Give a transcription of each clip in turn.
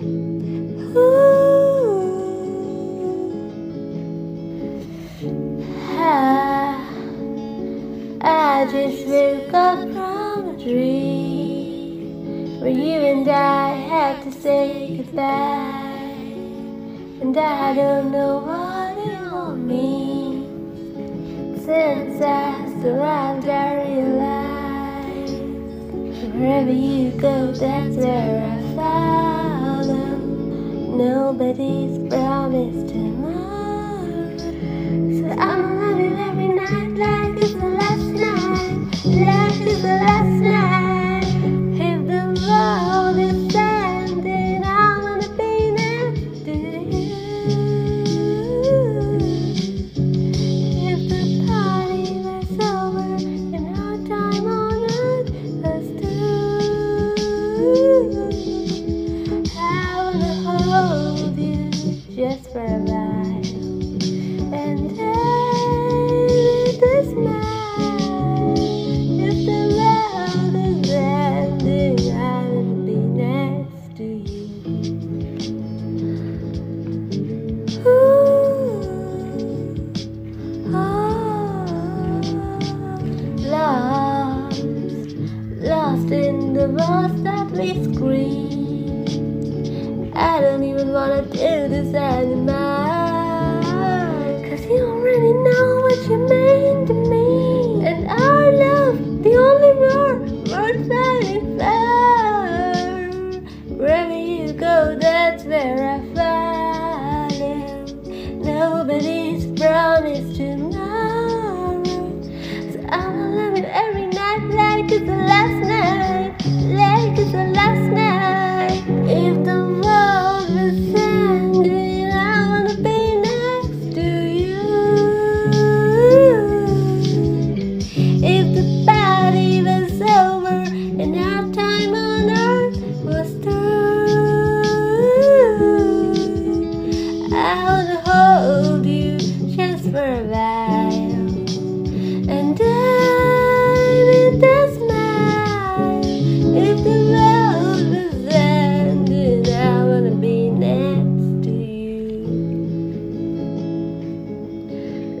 I just woke up from a dream where you and I had to say goodbye, and I don't know what it all means. Since I survived, I realized wherever you go, that's where I. Nobody's promised tomorrow, just for a while. And then the smile, if the world is ending, I wanna be next to you. Ooh, oh, lost, lost in the walls that we scream. I don't even wanna do this anymore. Cause you already know what you mean I wanna hold you just for a while. And I need to smile. If the world was ending, I wanna be next to you.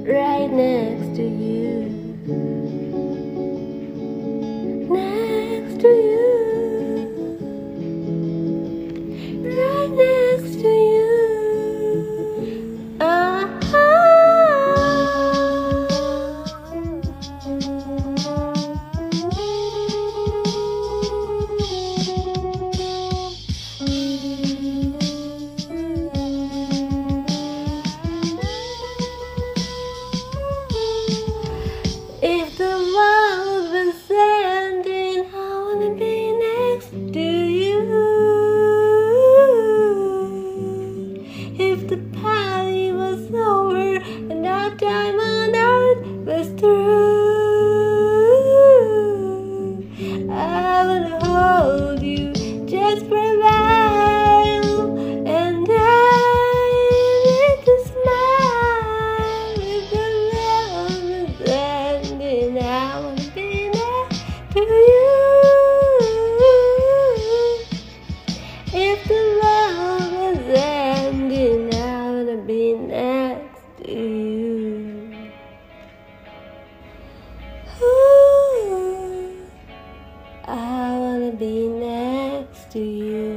Right next to you. Just for 60